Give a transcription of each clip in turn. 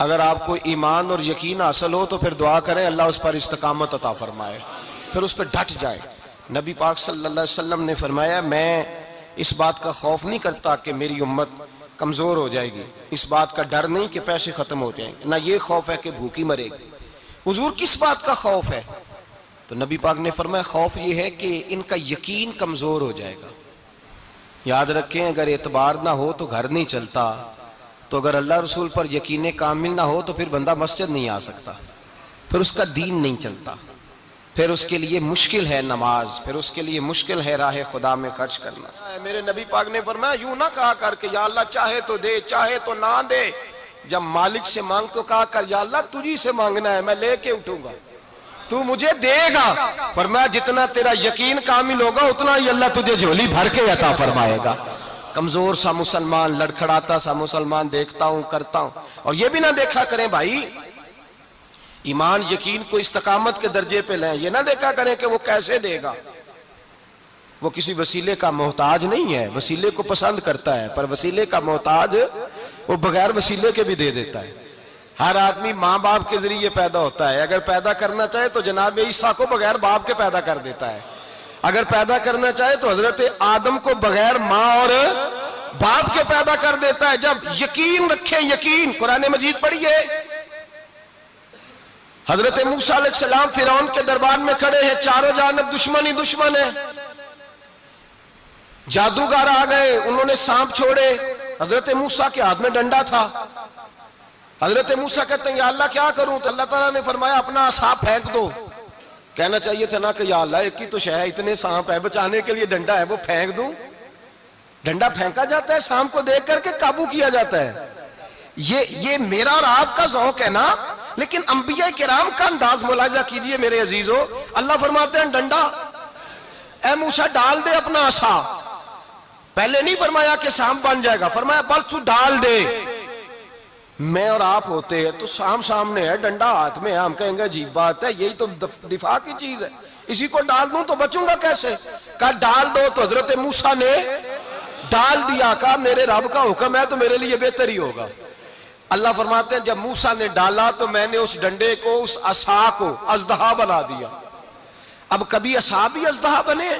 अगर आपको ईमान और यकीन हासिल हो तो फिर दुआ करें, अल्लाह उस पर इस्तकामत अता फरमाए। फिर उस पर डट जाए। नबी पाक सल्लल्लाहु अलैहि वसल्लम ने फरमाया, मैं इस बात का खौफ नहीं करता कि मेरी उम्मत कमज़ोर हो जाएगी। इस बात का डर नहीं कि पैसे ख़त्म हो जाएँगे ना ये खौफ है कि भूखी मरेगी। हुजूर, किस बात का खौफ है? तो नबी पाक ने फरमाया, खौफ ये है कि इनका यकीन कमज़ोर हो जाएगा। याद रखें, अगर एतबार ना हो तो घर नहीं चलता। तो अगर अल्लाह रसूल पर यकीन कामिल ना हो तो फिर बंदा मस्जिद नहीं आ सकता। फिर उसका दीन नहीं चलता। फिर उसके लिए मुश्किल है नमाज़, फिर उसके लिए मुश्किल है राह खुदा में खर्च करना। मेरे नबी पाक ने फरमाया, यूँ ना कहा कर या अल्लाह चाहे तो दे, चाहे तो ना दे। जब मालिक से मांग तो कहा कर, या अल्लाह तुझी से मांगना है, मैं लेके उठूँगा। तू मुझे देगा। फरमाया, जितना तेरा यकीन कामिल होगा, उतना ही अल्लाह तुझे झोली भर के अता फरमाएगा। कमज़ोर सा मुसलमान, लड़खड़ाता सा मुसलमान, देखता हूँ, करता हूँ। और ये भी ना देखा करें भाई, ईमान, यकीन को इस्तकामत के दर्जे पे लें। ये ना देखा करें कि वो कैसे देगा। वो किसी वसीले का मोहताज नहीं है, वसीले को पसंद करता है, पर वसीले का मोहताज वो बगैर वसीले के भी दे देता है। हर आदमी माँ बाप के ज़रिए पैदा होता है। अगर पैदा करना चाहे तो जनाब ईसा को बगैर बाप के पैदा कर देता है। अगर पैदा करना चाहे तो हज़रत आदम को बगैर माँ और बाप के पैदा कर देता है? जब यकीन रखे, यकीन। कुरान मजीद पढ़िए। हज़रत मूसा सलाम फिर के दरबार में खड़े हैं। चारों जानब दुश्मन ही दुश्मन है। जादूगर आ गए, उन्होंने सांप छोड़े। हज़रत मूसा के हाथ में डंडा था। हज़रत मूसा कहते हैं अल्लाह, क्या करूँ? तो अल्लाह ताला ने फरमाया, अपना सांप फेंक दो। कहना चाहिए था ना कि या अल्लाह, एक ही तो शह इतने सांप है, बचाने के लिए डंडा है, वो फेंक दूँ। डंडा फेंका जाता है, सांप को देख करके काबू किया जाता है। ये ये मेरा और आपका जौक है ना, लेकिन अंबिया किराम का अंदाज मुलाजा कीजिए मेरे अजीजो। अल्लाह फरमाते हैं, डंडा, ए मूसा, डाल दे अपना आशा। पहले नहीं फरमाया कि सांप बन जाएगा, फरमाया बल तू डाल दे। मैं और आप होते हैं तो साम सामने है, डंडा हाथ में हम कहेंगे अजीब बात है, यही तो दिफा की चीज़ है। इसी को डाल दूँ तो बचूँगा कैसे? कहा, डाल दो तो हज़रत मूसा ने डाल दिया, कहा, मेरे रब का हुक्म है तो मेरे लिए बेहतर ही होगा। अल्लाह फरमाते हैं, जब मूसा ने डाला तो मैंने उस डंडे को, उस असा को अजदहा बना दिया। अब कभी असा भी अजदहा बने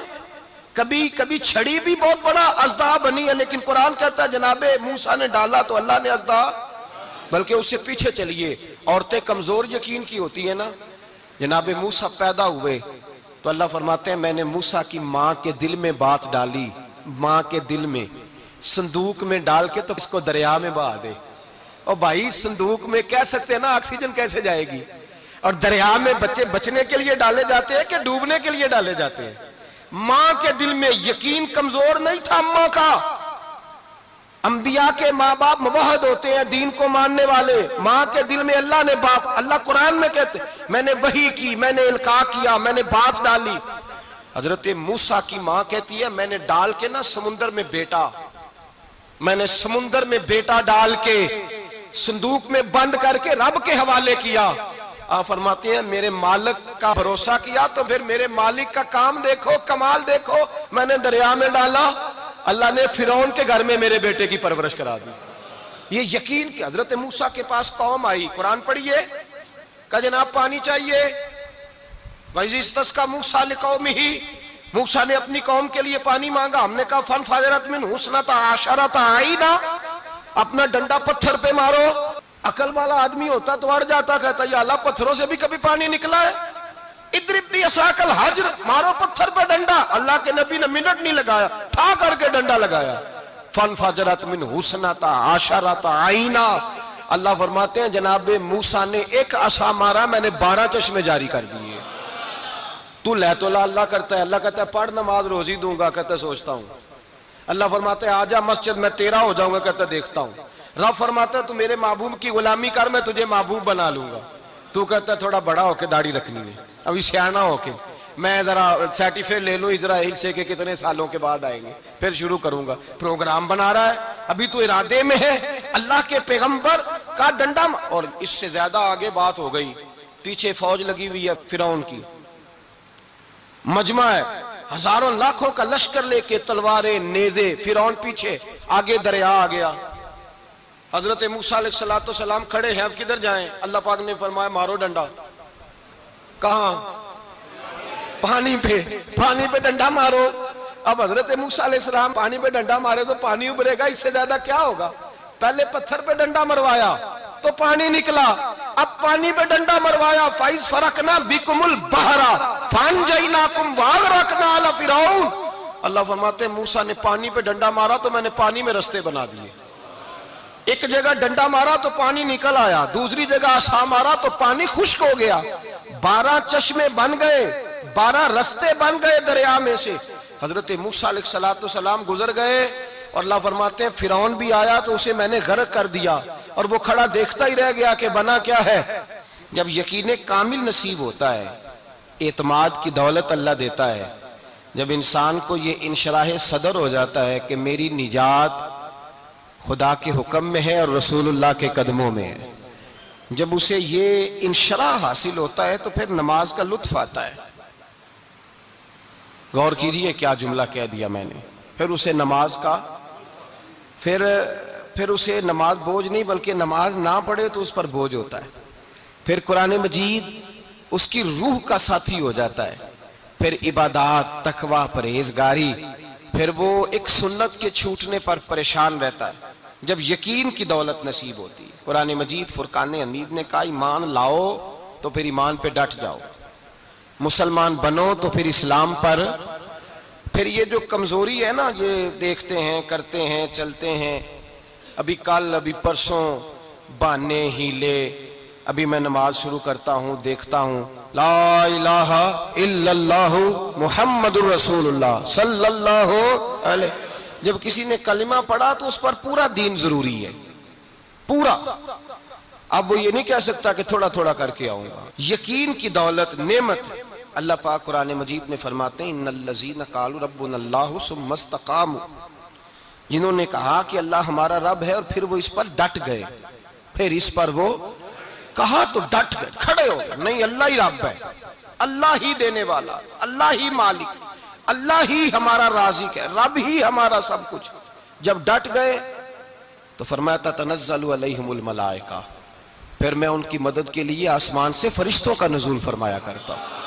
कभी कभी छड़ी भी बहुत बड़ा अजदहा बनी है, लेकिन कुरान कहता है, जनाबे, मूसा ने डाला तो अल्लाह ने अजदहा बल्कि उससे पीछे चलिए। औरतें कमज़ोर यकीन की होती है ना। जनाब मूसा पैदा हुए तो अल्लाह फरमाते हैं, मैंने मूसा की माँ के दिल में बात डाली, माँ के दिल में। संदूक में डाल के तो इसको दरिया में बहा दे। और भाई, संदूक में कह सकते हैं ना, ऑक्सीजन कैसे जाएगी? और दरिया में बच्चे बचने के लिए डाले जाते हैं कि डूबने के लिए डाले जाते हैं? माँ के दिल में यकीन कमज़ोर नहीं था अम्मा का। अंबिया के माँ बाप मुवहद होते हैं, दीन को मानने वाले। माँ के दिल में अल्लाह ने बात, अल्लाह कुरान में कहते, मैंने वही की, मैंने इल्का किया, मैंने बात डाली। हज़रत मूसा की माँ कहती है, मैंने डाल के ना समुंदर में बेटा, मैंने समुन्द्र में बेटा डाल के संदूक में बंद करके रब के हवाले किया। आप फरमाते हैं, मेरे मालिक का भरोसा किया तो फिर मेरे मालिक का काम देखो, कमाल देखो, मैंने दरिया में डाला अल्लाह ने फिरौन के घर में मेरे बेटे की परवरिश करा दी। ये यकीन कि हज़रत मूसा के पास कौम आई। कुरान पढ़िए का जनाब, पानी चाहिए। का मूसा कौम ही, मूसा ने अपनी कौम के लिए पानी मांगा। हमने कहा, फन फाजरत मिन हुसना था आशारा था आई ना अपना डंडा पत्थर पे मारो। अकल वाला आदमी होता तो अड़ जाता, कहता, ये अल्लाह, पत्थरों से भी कभी पानी निकला है? इद्रिबी असाकल हाजर, मारो पत्थर पर डंडा। अल्लाह के नबी ने मिनट नहीं लगाया। ठा करके डंडा लगाया। फन फजरत मिन हुसना था आशारा था आईना। अल्लाह फरमाते हैं, जनाब, मूसा ने एक आशा मारा, मैंने बारह चश्मे जारी कर दिए। तू ले तो ला, अल्लाह करता है, अल्लाह कहता है, पढ़ नमाज़, रोजी दूँगा, कहता सोचता हूँ। अल्लाह फरमाते हैं, आजा मस्जिद, में तेरा हो जाऊँगा, कहता देखता हूँ। रब फरमाता तू मेरे महबूब की गुलामी कर, मैं तुझे महबूब बना लूँगा। तू कहता थोड़ा बड़ा होके दाढ़ी रखनी है। अभी सियाना होके। मैं जरा सर्टिफिकेट ले लू इसराइल से कि कितने सालों के बाद आएँगे। फिर शुरू करूँगा। प्रोग्राम बना रहा है। अभी तो इरादे में है। अल्लाह के पैगंबर का डंडा और इससे ज़्यादा आगे बात हो गई। पीछे फौज लगी हुई है फिरौन की। मजमा है। हज़ारों लाखों का लश्कर लेके तलवारें नेजे फिर पीछे। आगे दरिया आ गया। हज़रत मूसा सलाम खड़े हैं। अब किधर जाएँ? अल्लाह पाक ने फरमाया, मारो डंडा। कहा? पानी पे पानी पे डंडा मारो। अब हज़रत मूसा पानी पे डंडा मारे तो पानी उभरेगा, इससे ज़्यादा क्या होगा? पहले पत्थर पे डंडा मरवाया तो पानी निकला। अब पानी पे डंडा मरवाया, फाइज फरकना बिकुमुल बहरा फान जईना कुम वाग रखना अला फिराउन अल्लाह फरमाते मूसा ने पानी पे डंडा मारा तो मैंने पानी में रस्ते बना दिए। एक जगह डंडा मारा तो पानी निकल आया, दूसरी जगह आसा मारा तो पानी खुश्क हो गया। बारह चश्मे बन गए बारह रस्ते बन गए दरिया में से। हज़रत मूसा सलाम गुजर गए और अल्लाह फरमाते हैं, फिरौन भी आया तो उसे मैंने गर्क कर दिया। और वो खड़ा देखता ही रह गया कि बना क्या है। जब यकीन कामिल नसीब होता है, एतमाद की दौलत अल्लाह देता है। जब इंसान को ये इनशराह सदर हो जाता है कि मेरी निजात खुदा के हुक्म में है और रसूलुल्लाह के कदमों में है। जब उसे ये इनशरा हासिल होता है तो फिर नमाज़ का लुत्फ आता है। गौर कीजिए, क्या जुमला कह दिया मैंने। फिर उसे नमाज़ का, फिर फिर उसे नमाज़ बोझ नहीं, बल्कि नमाज़ ना पढ़े तो उस पर बोझ होता है। फिर कुरान मजीद, उसकी रूह का साथी हो जाता है। फिर इबादत, तकवा, परहेजगारी, फिर वो एक सुन्नत के छूटने पर परेशान रहता है, जब यकीन की दौलत नसीब होती। है कुरान मजीद फुरकान हमीद ने कहा, ईमान लाओ तो फिर ईमान पे डट जाओ। मुसलमान बनो तो फिर इस्लाम पर। फिर ये जो कमज़ोरी है ना, ये देखते हैं, करते हैं, चलते हैं। अभी कल, अभी परसों बहाने हीले अभी मैं नमाज़ शुरू करता हूँ, देखता हूँ। ला सल्लल्लाहु अलैहि। जब किसी ने कलिमा पढ़ा तो उस पर पूरा दीन ज़रूरी है। पूरा। अब वो ये नहीं कह सकता कि थोड़ा थोड़ा करके आऊँगा। यकीन की दौलत, नेमत है। अल्लाह पाक कुरान मजीद में फरमाते हैं इन्नल्लजीन कालू रब्बुनल्लाहु सुम्मस्तकाम जिन्होंने कहा कि अल्लाह हमारा रब है और फिर वो इस पर डट गए। फिर इस पर वो कहा तो डट गए, खड़े हो गए, नहीं, अल्लाह ही रब है, अल्लाह ही देने वाला, अल्लाह ही मालिक, अल्लाह ही हमारा राजिक है, रब ही हमारा सब कुछ। जब डट गए तो फरमाया तनजल मलाइका फिर मैं उनकी मदद के लिए आसमान से फरिश्तों का नजूल फरमाया करता हूँ।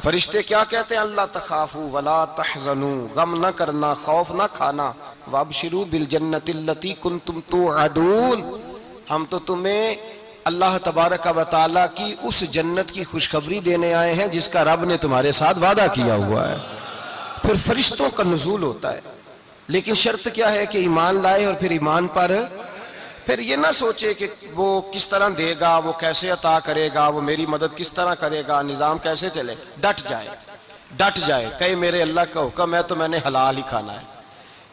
फरिश्ते क्या कहते हैं? अल्लाह तखाफू वला तहजनू, गम न करना, खौफ न खाना। वब शुरू बिल जन्नति कुन तुम तो अदून हम तो तुम्हें अल्लाह तबारक वाली की उस जन्नत की खुशखबरी देने आए हैं, जिसका रब ने तुम्हारे साथ वादा किया हुआ है। फिर फरिश्तों का नजूल होता है। लेकिन शर्त क्या है कि ईमान लाए और फिर ईमान पर फिर ये ना सोचे कि वो किस तरह देगा, वो कैसे अता करेगा, वो मेरी मदद किस तरह करेगा, निज़ाम कैसे चले? डट जाए डट जाए, कहे, मेरे अल्लाह का हुक्म है तो मैंने हलाल ही खाना है।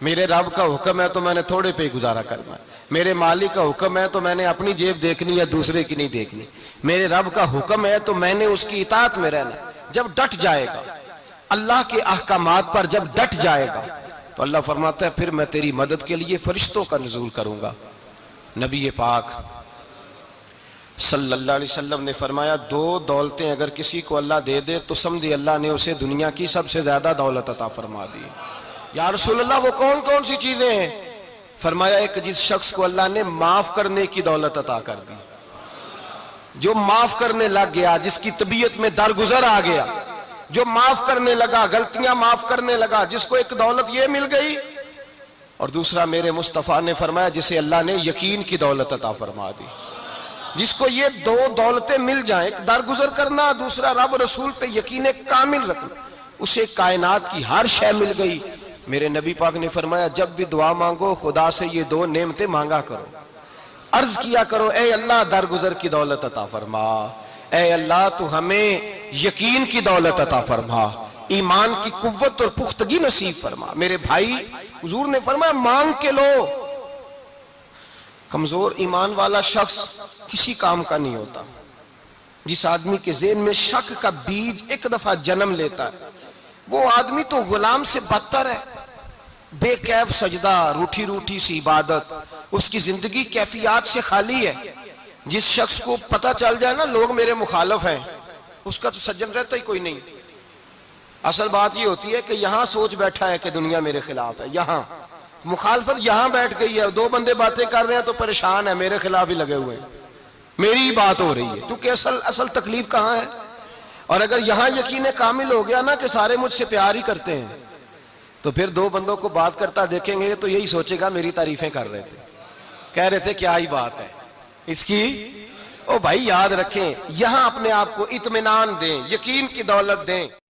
मेरे रब का हुक्म है तो मैंने थोड़े पे गुजारा करना है। मेरे मालिक का हुक्म है तो मैंने अपनी जेब देखनी या दूसरे की नहीं देखनी। मेरे रब का हुक्म है तो मैंने उसकी इतात में रहना जब डट जाएगा, अल्लाह के अहकाम पर जब डट जाएगा तो अल्लाह फरमाता है, फिर मैं तेरी मदद के लिए फरिश्तों का नजूल करूँगा। नबी पाक सल्लल्लाहु अलैहि वसल्लम ने फरमाया, दो दौलतें अगर किसी को अल्लाह दे दे तो समझे अल्लाह ने उसे दुनिया की सबसे ज़्यादा दौलत अता फरमा दी। या रसूलुल्लाह, वो कौन कौन सी चीज़ें हैं? फरमाया, एक जिस शख्स को अल्लाह ने माफ़ करने की दौलत अता कर दी, जो माफ़ करने लग गया, जिसकी तबीयत में दरगुजर आ गया, जो माफ़ करने लगा, गलतियाँ माफ़ करने लगा, जिसको एक दौलत ये मिल गई और दूसरा मेरे मुस्तफ़ा ने फरमाया, जिसे अल्लाह ने यकीन की दौलत अता फरमा दी। जिसको ये दो दौलतें मिल जाए, एक दरगुजर करना, दूसरा रब रसूल पे यकीन कामिल रखना, उसे कायनात की हर शय मिल गई। मेरे नबी पाक ने फरमाया, जब भी दुआ मांगो, खुदा से ये दो नेमतें मांगा करो। अर्ज़ किया करो, ए अल्लाह, दरगुजर की दौलत अता फरमा। ए अल्लाह, तू हमें यकीन की दौलत अता फरमा। ईमान की कुव्वत और पुख्तगी नसीब फरमा। मेरे भाई हुजूर ने फरमाया, मांग के लो। कमज़ोर ईमान वाला शख्स किसी काम का नहीं होता। जिस आदमी के जेन में शक का बीज एक दफ़ा जन्म लेता है, वो आदमी तो गुलाम से बदतर है। बेकैफ सजदा रूठी रूठी सी इबादत, उसकी ज़िंदगी कैफियात से खाली है। जिस शख्स को पता चल जाए ना, लोग मेरे मुखालफ हैं, उसका तो सज्जन रहता ही कोई नहीं। असल बात यह होती है कि यहाँ सोच बैठा है कि दुनिया मेरे खिलाफ है, यहाँ। मुखालफत यहाँ बैठ गई है, दो बंदे बातें कर रहे हैं तो परेशान है, मेरे खिलाफ ही लगे हुए मेरी ही बात हो रही है, क्योंकि असल असल तकलीफ़ कहाँ है? और अगर यहाँ यकीन कामिल हो गया ना कि सारे मुझसे प्यार ही करते हैं तो फिर दो बंदों को बात करता देखेंगे तो यही सोचेगा मेरी तारीफें कर रहे थे। कह रहे थे, क्या ही बात है। इसकी, ओ भाई, याद रखें, यहाँ अपने आप को इतमान दें, यकीन की दौलत दें।